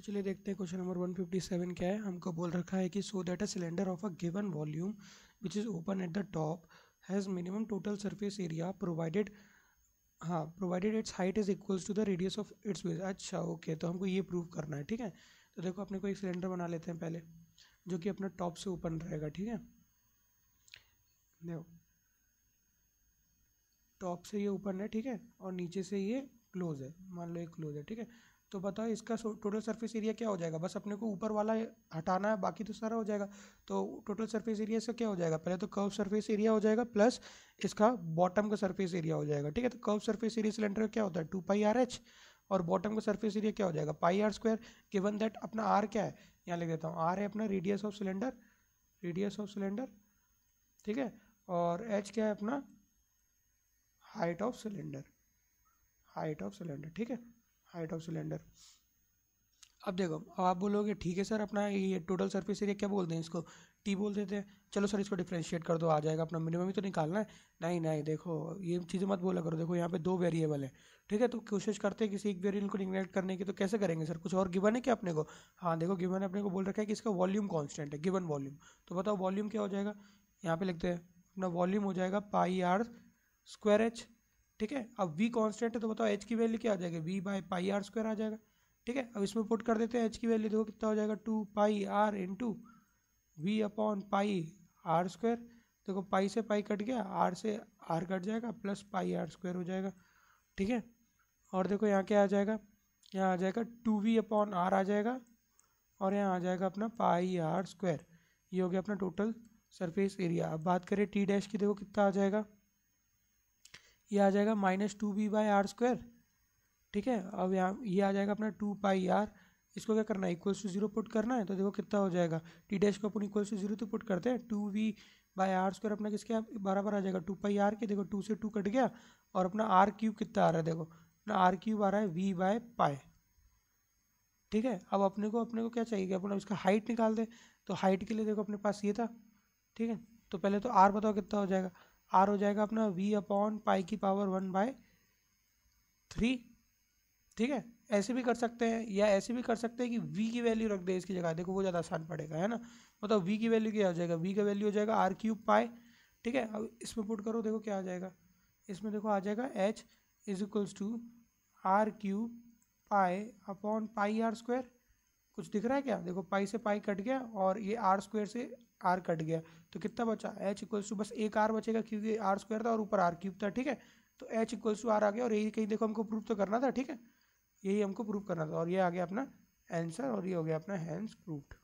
तो चलिए देखते हैं क्वेश्चन नंबर 157 क्या है। हमको बोल रखा है कि so that a cylinder of a given volume which is open at the top has minimum total surface area provided हाँ provided its height is equals to the radius of its base अच्छा okay तो हमको ये prove करना है, ठीक है? तो देखो, अपने को एक सिलेंडर बना लेते हैं पहले, जो कि अपना टॉप से ओपन रहेगा, ठीक है? देखो टॉप से ये ओपन है, ठीक है? और नीचे से ये क्लोज है, मान लो ये क्लोज है, ठीक है? तो बताओ इसका टोटल सरफेस एरिया क्या हो जाएगा? बस अपने को ऊपर वाला हटाना है, बाकी तो सारा हो जाएगा। तो टोटल सरफेस एरिया से क्या हो जाएगा? पहले तो कर्व सरफेस एरिया हो जाएगा प्लस इसका बॉटम का सरफेस एरिया हो जाएगा, ठीक है? तो कर्व सरफेस एरिया सिलेंडर क्या होता है? टू पाई आर एच और बॉटम का सरफेस एरिया क्या हो जाएगा? Pi R square given that अपना आर क्या है? यहाँ लिख देता हूँ आर है अपना radius of cylinder radius of cylinder ठीक है? और एच क्या है अपना? Height of cylinder height of cylinder height of? Height of सिलेंडर। अब देखो, अब आप बोलोगे, ठीक है सर, अपना ये टोटल सरफेस एरिया क्या बोलते हैं इसको? टी बोल देते हैं, चलो सर, इसको डिफ्रेंशिएट कर दो, आ जाएगा अपना। मिनिमम ही तो निकालना है? नहीं नहीं, देखो, ये चीज़ें मत बोला करो। देखो, यहाँ पे दो वेरिएबल है, ठीक है? तो कोशिश करते हैं किसी एक वेरिएबल को निगलेक्ट करने की। तो कैसे करेंगे सर? कुछ और गिवन है क्या अपने को? हाँ देखो गिवन अपने को बोल रखा है कि इसका वॉल्यूम कॉन्स्टेंट है गिवन वॉल्यूम तो बताओ वॉल्यूम क्या हो जाएगा? यहाँ पे लिखते हैं, अपना वॉल्यूम हो जाएगा पाई आर स्क्वायर एच ठीक है? अब वी कांस्टेंट है तो बताओ एच की वैल्यू क्या आ जाएगी? V by pi R square आ जाएगा। ठीक है? अब इसमें पुट कर देते हैं एच की वैल्यू देखो कितना हो जाएगा? Two pi R into V upon pi R square देखो पाई से पाई कट गया आर से आर कट जाएगा प्लस पाई आर स्क्वायर हो जाएगा। ठीक है? और देखो यहाँ क्या आ जाएगा? यहाँ आ जाएगा टू वी अपॉन आर आ जाएगा और यहाँ आ जाएगा अपना पाई आर स्क्वायर ये हो गया अपना टोटल सरफेस एरिया अब बात करें टी डैश की, देखो कितना आ जाएगा? ये आ जाएगा minus two B by R square ठीक है? अब यहाँ ये आ जाएगा अपना टू पाई आर इसको क्या करना है? इक्वल्स टू ज़ीरो पुट करना है? तो देखो कितना हो जाएगा। टी डैश को अपन इक्वल्स टू ज़ीरो तो पुट करते हैं। Two V by R square अपना किसके बराबर आ जाएगा? टू पाई आर के। देखो टू से टू कट गया और अपना आर क्यूब कितना आ रहा है? देखो, अपना आर क्यूब आ रहा है वी बाय पाए ठीक है? अब अपने को अपने को क्या चाहिए कि अपना इसका हाइट निकाल दे। तो हाइट के लिए देखो अपने पास ये था, ठीक है? तो पहले तो आर बताओ कितना हो जाएगा। आर हो जाएगा अपना वी अपॉन पाई की पावर वन बाय थ्री ठीक है? ऐसे भी कर सकते हैं, या ऐसे भी कर सकते हैं कि v की वैल्यू रख दे इसकी जगह। देखो, वो ज़्यादा आसान पड़ेगा, है ना? मतलब v की वैल्यू क्या हो जाएगा? V का वैल्यू हो जाएगा आर क्यूब पाए ठीक है? अब इसमें पुट करो, देखो क्या आ जाएगा। इसमें देखो आ जाएगा h is equals to R cube pi upon pi R square कुछ दिख रहा है क्या? देखो, पाई से पाई कट गया और ये आर स्क्वायर से आर कट गया। तो कितना बचा? एच इक्वल्स टू बस एक आर बचेगा क्योंकि आर स्क्वायर था और ऊपर आर क्यूब था, ठीक है? तो एच इक्वल्स टू आर आ गया और यही कहीं देखो हमको प्रूफ तो करना था, ठीक है? यही हमको प्रूफ करना था और ये आ गया अपना आंसर और ये हो गया अपना हैंड्स प्रूव्ड